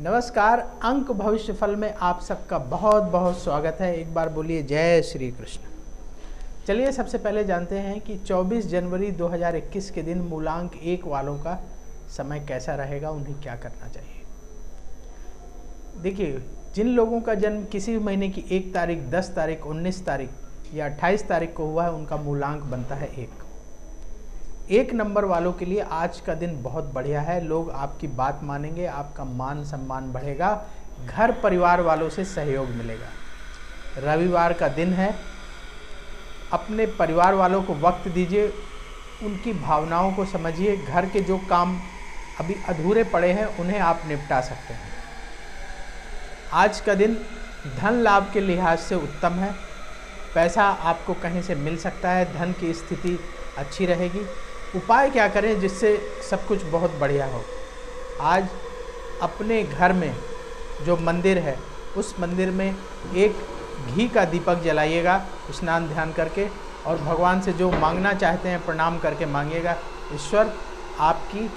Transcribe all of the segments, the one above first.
नमस्कार, अंक भविष्य फल में आप सबका बहुत बहुत स्वागत है। एक बार बोलिए जय श्री कृष्ण। चलिए, सबसे पहले जानते हैं कि 24 जनवरी 2021 के दिन मूलांक एक वालों का समय कैसा रहेगा, उन्हें क्या करना चाहिए। देखिए, जिन लोगों का जन्म किसी महीने की एक तारीख, दस तारीख, उन्नीस तारीख या अट्ठाईस तारीख को हुआ है, उनका मूलांक बनता है एक। एक नंबर वालों के लिए आज का दिन बहुत बढ़िया है। लोग आपकी बात मानेंगे, आपका मान सम्मान बढ़ेगा, घर परिवार वालों से सहयोग मिलेगा। रविवार का दिन है। अपने परिवार वालों को वक्त दीजिए, उनकी भावनाओं को समझिए, घर के जो काम अभी अधूरे पड़े हैं, उन्हें आप निपटा सकते हैं। आज का दिन धन लाभ के लिहाज से उत्तम है। पैसा आपको कहीं से मिल सकता है, धन की स्थिति अच्छी रहेगी। उपाय क्या करें जिससे सब कुछ बहुत बढ़िया हो? आज अपने घर में जो मंदिर है, उस मंदिर में एक घी का दीपक जलाइएगा, स्नान ध्यान करके और भगवान से जो मांगना चाहते हैं प्रणाम करके मांगिएगा। ईश्वर आपकी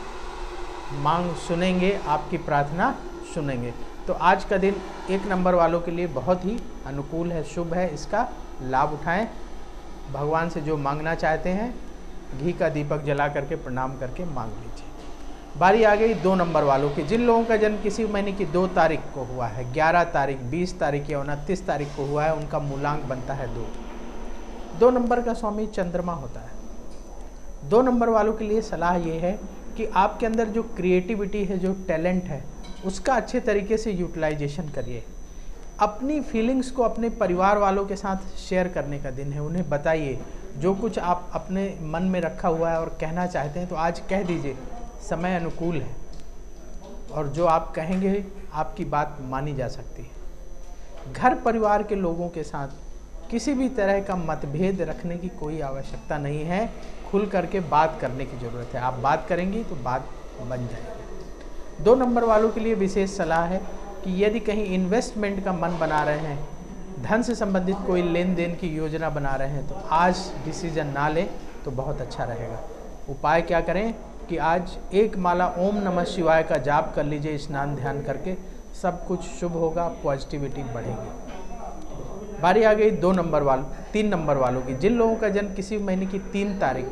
मांग सुनेंगे, आपकी प्रार्थना सुनेंगे। तो आज का दिन एक नंबर वालों के लिए बहुत ही अनुकूल है, शुभ है। इसका लाभ उठाएँ। भगवान से जो मांगना चाहते हैं घी का दीपक जला करके प्रणाम करके मांग लीजिए। बारी आ गई दो नंबर वालों की। जिन लोगों का जन्म किसी महीने की दो तारीख को हुआ है, ग्यारह तारीख, बीस तारीख या उनतीस तारीख को हुआ है, उनका मूलांक बनता है दो। दो नंबर का स्वामी चंद्रमा होता है। दो नंबर वालों के लिए सलाह ये है कि आपके अंदर जो क्रिएटिविटी है, जो टैलेंट है, उसका अच्छे तरीके से यूटिलाइजेशन करिए। अपनी फीलिंग्स को अपने परिवार वालों के साथ शेयर करने का दिन है। उन्हें बताइए, जो कुछ आप अपने मन में रखा हुआ है और कहना चाहते हैं तो आज कह दीजिए, समय अनुकूल है। और जो आप कहेंगे, आपकी बात मानी जा सकती है। घर परिवार के लोगों के साथ किसी भी तरह का मतभेद रखने की कोई आवश्यकता नहीं है। खुल करके बात करने की ज़रूरत है। आप बात करेंगी तो बात बन जाएगी। दो नंबर वालों के लिए विशेष सलाह है कि यदि कहीं इन्वेस्टमेंट का मन बना रहे हैं, धन से संबंधित कोई लेन देन की योजना बना रहे हैं तो आज डिसीज़न ना लें तो बहुत अच्छा रहेगा। उपाय क्या करें कि आज एक माला ओम नमः शिवाय का जाप कर लीजिए, स्नान ध्यान करके, सब कुछ शुभ होगा पॉजिटिविटी बढ़ेगी। बारी आ गई दो नंबर वालों, तीन नंबर वालों की। जिन लोगों का जन्म किसी महीने की तीन तारीख,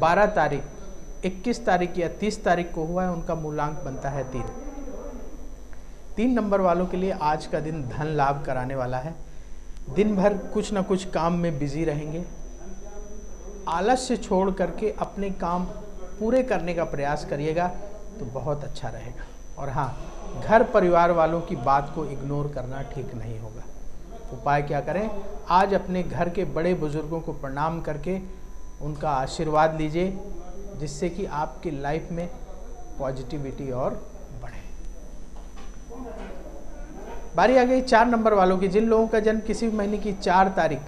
बारह तारीख, इक्कीस तारीख या तीस तारीख को हुआ है, उनका मूलांक बनता है तीन। तीन नंबर वालों के लिए आज का दिन धन लाभ कराने वाला है। दिन भर कुछ ना कुछ काम में बिज़ी रहेंगे। आलस्य छोड़ करके अपने काम पूरे करने का प्रयास करिएगा तो बहुत अच्छा रहेगा। और हाँ घर परिवार वालों की बात को इग्नोर करना ठीक नहीं होगा। उपाय क्या करें? आज अपने घर के बड़े बुज़ुर्गों को प्रणाम करके उनका आशीर्वाद लीजिए, जिससे कि आपकी लाइफ में पॉजिटिविटी और बारी आ गई चार नंबर वालों की, जिन लोगों का जन्म किसी भी महीने की चार तारीख,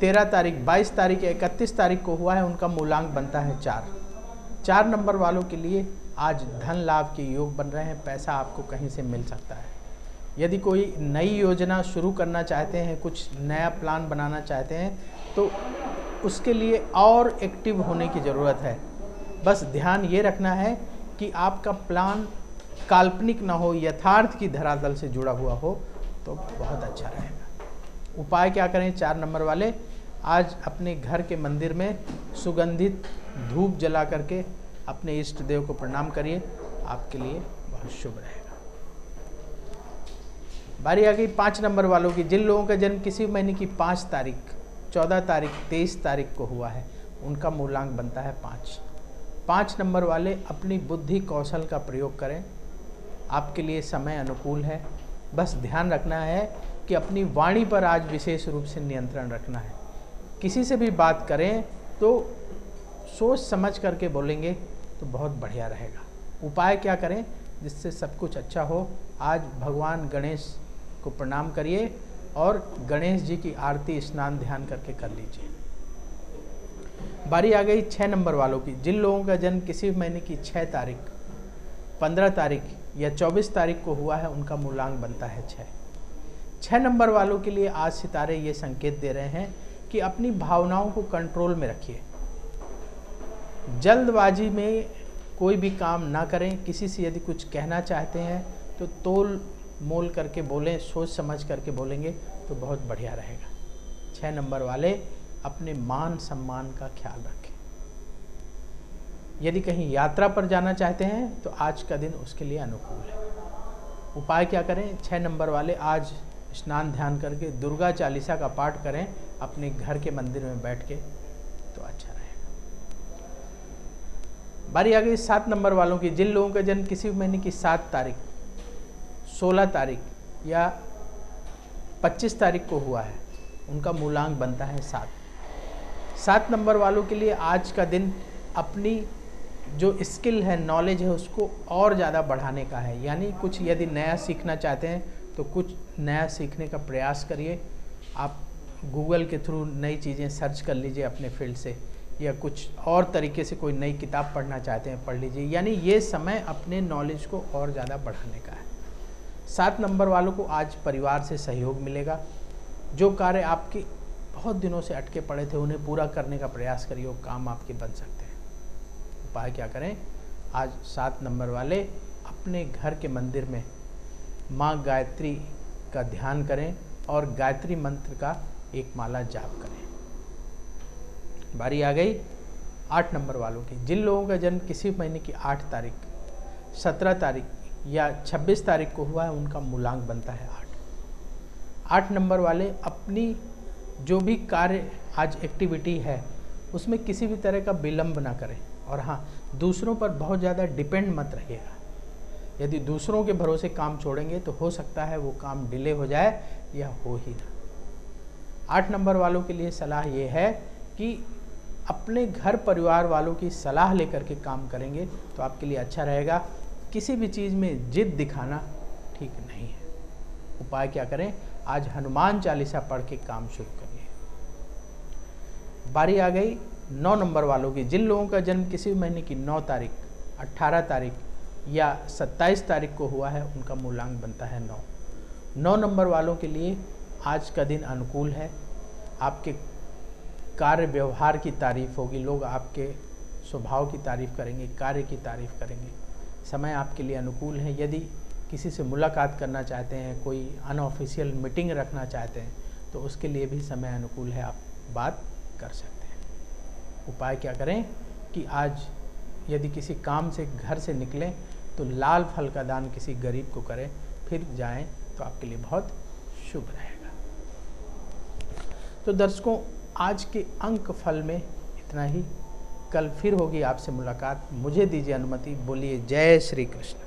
तेरह तारीख, बाईस तारीख या इकतीस तारीख को हुआ है, उनका मूलांक बनता है चार। चार नंबर वालों के लिए आज धन लाभ के योग बन रहे हैं, पैसा आपको कहीं से मिल सकता है। यदि कोई नई योजना शुरू करना चाहते हैं, कुछ नया प्लान बनाना चाहते हैं तो उसके लिए और एक्टिव होने की ज़रूरत है। बस ध्यान ये रखना है कि आपका प्लान काल्पनिक ना हो, यथार्थ की धरातल से जुड़ा हुआ हो तो बहुत अच्छा रहेगा। उपाय क्या करें चार नंबर वाले? आज अपने घर के मंदिर में सुगंधित धूप जला करके अपने इष्ट देव को प्रणाम करिए। आपके लिए बहुत शुभ रहेगा। बारी आ गई पाँच नंबर वालों की। जिन लोगों का जन्म किसी महीने की पाँच तारीख, चौदह तारीख, तेईस तारीख को हुआ है, उनका मूलांक बनता है पाँच। पाँच नंबर वाले अपनी बुद्धि कौशल का प्रयोग करें। आपके लिए समय अनुकूल है। बस ध्यान रखना है कि अपनी वाणी पर आज विशेष रूप से नियंत्रण रखना है। किसी से भी बात करें तो सोच समझ करके बोलेंगे तो बहुत बढ़िया रहेगा। उपाय क्या करें जिससे सब कुछ अच्छा हो? आज भगवान गणेश को प्रणाम करिए और गणेश जी की आरती स्नान ध्यान करके कर लीजिए। बारी आ गई छः नंबर वालों की। जिन लोगों का जन्म किसी महीने की छः तारीख, पंद्रह तारीख या चौबीस तारीख को हुआ है, उनका मूलांक बनता है छः छः नंबर वालों के लिए आज सितारे ये संकेत दे रहे हैं कि अपनी भावनाओं को कंट्रोल में रखिए। जल्दबाजी में कोई भी काम ना करें, किसी से यदि कुछ कहना चाहते हैं तो तोल मोल करके बोलें, सोच समझ करके बोलेंगे तो बहुत बढ़िया रहेगा। छः नंबर वाले, अपने मान सम्मान का ख्याल रखें। यदि कहीं यात्रा पर जाना चाहते हैं तो आज का दिन उसके लिए अनुकूल है। उपाय क्या करें? छः नंबर वाले आज स्नान ध्यान करके दुर्गा चालीसा का पाठ करें, अपने घर के मंदिर में बैठ के तो अच्छा रहेगा। बारी आ गई सात नंबर वालों की। जिन लोगों का जन्म किसी महीने की सात तारीख, सोलह तारीख या पच्चीस तारीख को हुआ है, उनका मूलांक बनता है सात। सात नंबर वालों के लिए आज का दिन अपनी जो स्किल है नॉलेज है, उसको और ज़्यादा बढ़ाने का है। यानी कुछ यदि नया सीखना चाहते हैं तो कुछ नया सीखने का प्रयास करिए। आप गूगल के थ्रू नई चीज़ें सर्च कर लीजिए अपने फ़ील्ड से, या कुछ और तरीके से कोई नई किताब पढ़ना चाहते हैं, पढ़ लीजिए। यानी ये समय अपने नॉलेज को और ज़्यादा बढ़ाने का है। सात नंबर वालों को आज परिवार से सहयोग मिलेगा। जो कार्य आपके बहुत दिनों से अटके पड़े थे, उन्हें पूरा करने का प्रयास करिए, वो काम आपके बन सकते हैं। उपाय क्या करें? आज सात नंबर वाले अपने घर के मंदिर में माँ गायत्री का ध्यान करें और गायत्री मंत्र का एक माला जाप करें। बारी आ गई आठ नंबर वालों की। जिन लोगों का जन्म किसी महीने की आठ तारीख, सत्रह तारीख या छब्बीस तारीख को हुआ है, उनका मूलांक बनता है आठ। आठ नंबर वाले अपनी जो भी कार्य, आज एक्टिविटी है, उसमें किसी भी तरह का विलम्ब ना करें। और हाँ दूसरों पर बहुत ज़्यादा डिपेंड मत रहिएगा। यदि दूसरों के भरोसे काम छोड़ेंगे तो हो सकता है वो काम डिले हो जाए या हो ही ना। आठ नंबर वालों के लिए सलाह ये है कि अपने घर परिवार वालों की सलाह लेकर के काम करेंगे तो आपके लिए अच्छा रहेगा। किसी भी चीज़ में जिद दिखाना ठीक नहीं है। उपाय क्या करें? आज हनुमान चालीसा पढ़ के काम शुरू करिए। बारी आ गई। नौ नंबर वालों की, जिन लोगों का जन्म किसी भी महीने की नौ तारीख अट्ठारह तारीख या सत्ताईस तारीख को हुआ है, उनका मूलांक बनता है नौ। नौ नंबर वालों के लिए आज का दिन अनुकूल है। आपके कार्य व्यवहार की तारीफ़ होगी, लोग आपके स्वभाव की तारीफ़ करेंगे, कार्य की तारीफ़ करेंगे। समय आपके लिए अनुकूल है। यदि किसी से मुलाकात करना चाहते हैं, कोई अनऑफिशियल मीटिंग रखना चाहते हैं तो उसके लिए भी समय अनुकूल है। आप बात कर सकते उपाय क्या करें कि आज यदि किसी काम से घर से निकलें तो लाल फल का दान किसी गरीब को करें, फिर जाएँ तो आपके लिए बहुत शुभ रहेगा। तो दर्शकों, आज के अंक फल में इतना ही। कल फिर होगी आपसे मुलाकात। मुझे दीजिए अनुमति। बोलिए जय श्री कृष्ण।